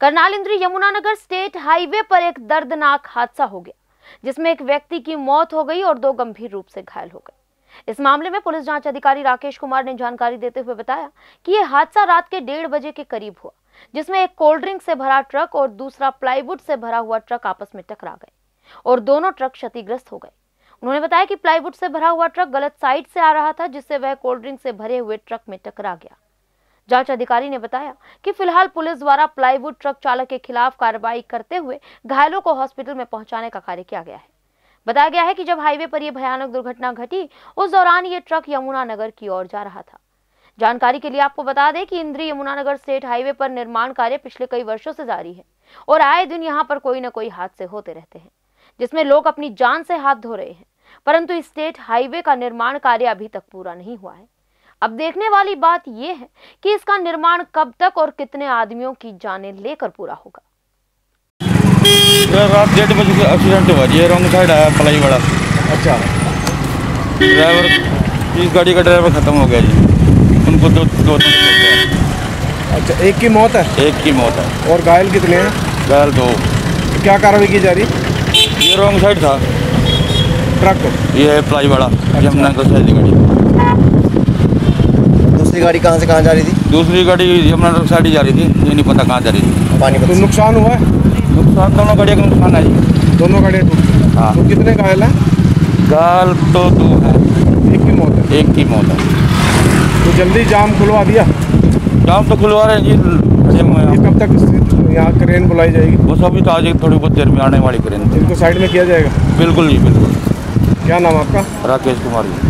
करनाल इंद्री Yamunanagar state highway पर एक दर्दनाक हादसा हो गया, जिसमें एक व्यक्ति की मौत हो गई और दो गंभीर रूप से घायल हो गए। इस मामले में पुलिस जाँच अधिकारी राकेश कुमार ने जानकारी देते हुए बताया कि यह हादसा रात के डेढ़ बजे के करीब हुआ, जिसमें एक कोल्ड ड्रिंक से भरा ट्रक और दूसरा प्लाईवुड से भरा हुआ ट्रक आपस में टकरा गए और दोनों ट्रक क्षतिग्रस्त हो गए। उन्होंने बताया कि प्लाईवुड से भरा हुआ ट्रक गलत साइड से आ रहा था, जिससे वह कोल्ड ड्रिंक से भरे हुए ट्रक में टकरा गया। जाँच अधिकारी ने बताया कि फ़िलहाल पुलिस द्वारा प्लाईवुड ट्रक चालक के खिलाफ कार्रवाई करते हुए घायलों को हॉस्पिटल में पहुँचाने का कार्य किया गया है। बताया गया है कि जब हाईवे पर यह भयानक दुर्घटना घटी, उस दौरान ये ट्रक यमुनानगर की ओर जा रहा था। जानकारी के लिए आपको बता दें कि इंद्री यमुनानगर स्टेट हाईवे पर निर्माण कार्य पिछले कई वर्षों से जारी है और आए दिन यहाँ पर कोई न कोई हादसे होते रहते हैं, जिसमें लोग अपनी जान से हाथ धो रहे हैं। परंतु स्टेट हाईवे का निर्माण कार्य अभी तक पूरा नहीं हुआ है। अब देखने वाली बात यह है कि इसका निर्माण कब तक और कितने आदमियों की जानें लेकर पूरा होगा। रात डेढ़ बजे के एक्सीडेंट हुआ जी रॉन्ग साइड आया पलाई वाला अच्छा। ड्राइवर इस गाड़ी का ड्राइवर खत्म हो गया जी। उनको दो दो गया अच्छा एक की मौत है? एक की मौत है। और घायल कितने हैं? घायल दो। क्या कार्रवाई की जा रही? ये रॉन्ग साइड था। ट्रक ये है पलाई वाला यमुना का साइड गाड़ी। दूसरी गाड़ी कहाँ से कहाँ जा रही थी? दूसरी गाड़ी यमुना साइड ही जा रही थी ये नहीं पता कहाँ जा रही थी। पानी तो नुकसान हुआ है? नुकसान दोनों गाड़ियों का नुकसान है जी। दोनों गाड़ियाँ टूट हाँ। तो कितने घायल हैं? घायल तो दो है। एक की मौत है। एक की मौत है। तो जल्दी जाम खुलवा दिया? जाम तो खुलवा रहे हैं जी हैं कब तक यहाँ क्रेन बुलाई जाएगी? वो सभी तो आज थोड़ी बहुत देर में आने वाली करें इनको साइड में किया जाएगा? बिल्कुल जी बिल्कुल। क्या नाम आपका? राकेश कुमार जी।